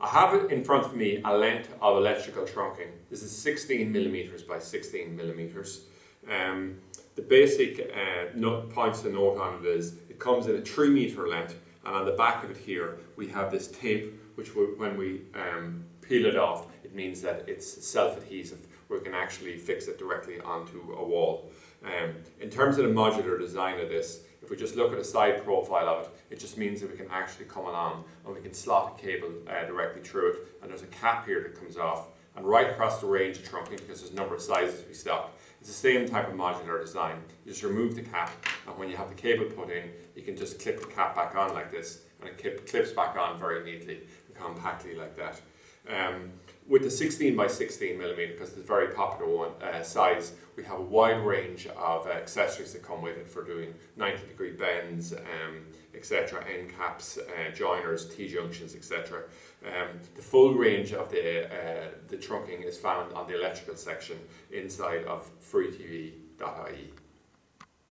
I have in front of me a length of electrical trunking. This is 16 millimeters by 16 millimeters. Um, the basic uh, points to note on it is it comes in a 3 meter length and on the back of it here we have this tape which we, when we um, peel it off it means that it's self-adhesive we can actually fix it directly onto a wall. Um, in terms of the modular design of this, if we just look at a side profile of it, it just means that we can actually come along and we can slot a cable uh, directly through it. And there's a cap here that comes off. And right across the range of trunking, because there's a number of sizes we stock, it's the same type of modular design. You just remove the cap, and when you have the cable put in, you can just clip the cap back on like this, and it clips back on very neatly and compactly like that. Um, with the 16 by 16 millimeter, because it's a very popular one uh, size, we have a wide range of uh, accessories that come with it for doing 90 degree bends, um, etc., end caps, uh, joiners, T junctions, etc. Um, the full range of the uh, the trunking is found on the electrical section inside of freetv.ie.